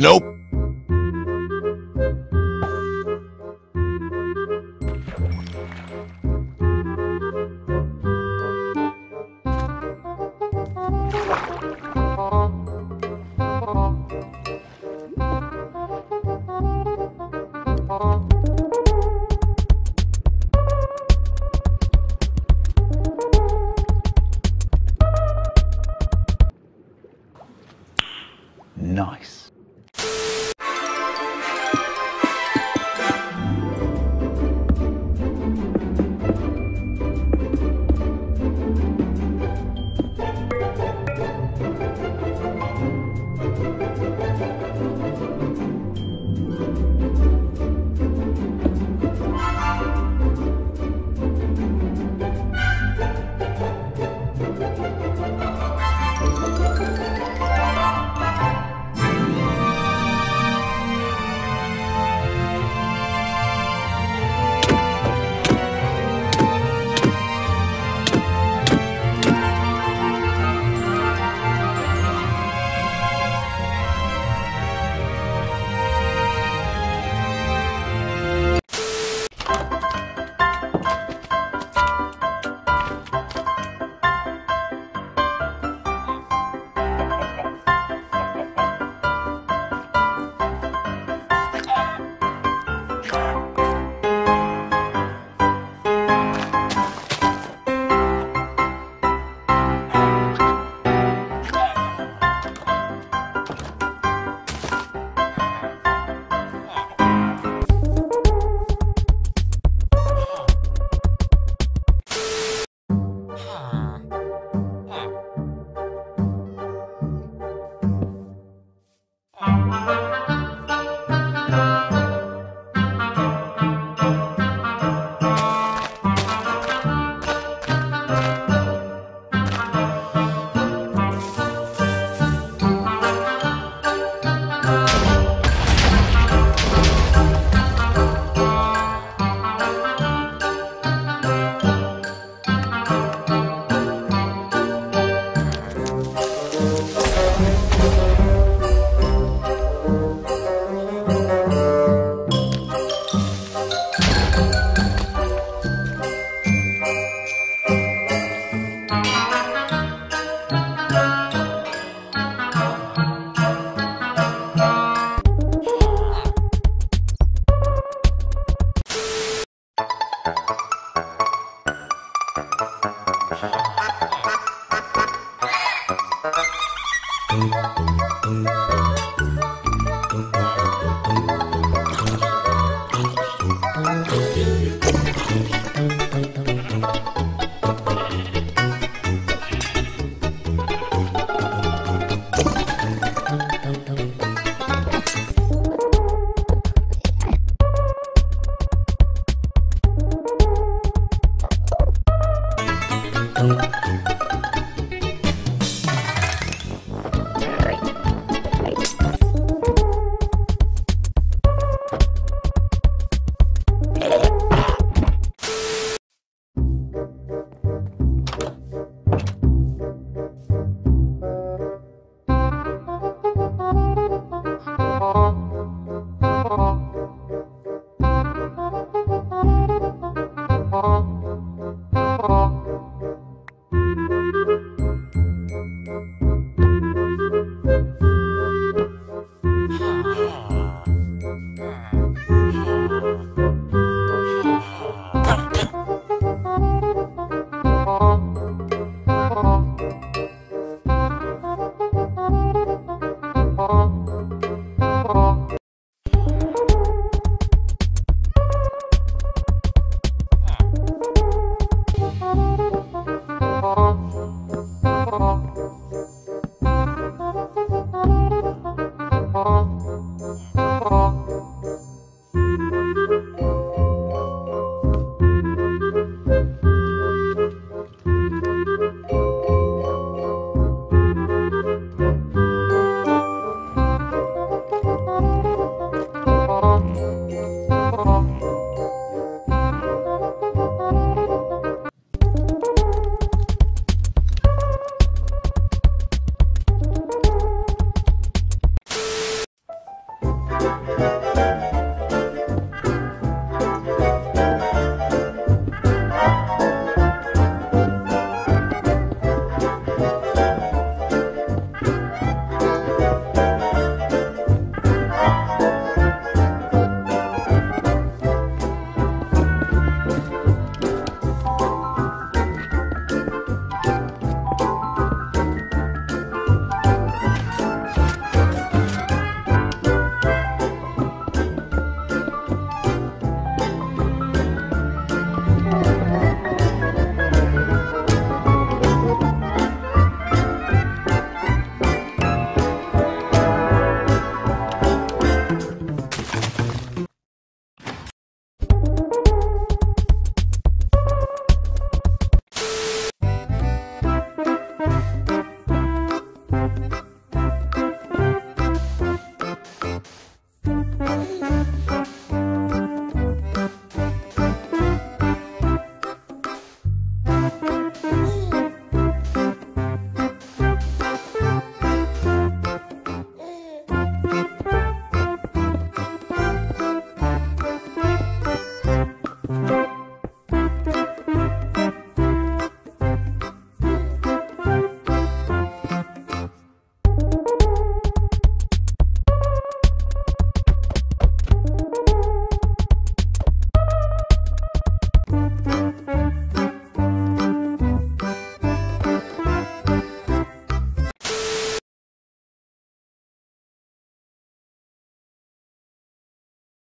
Nope. Nice.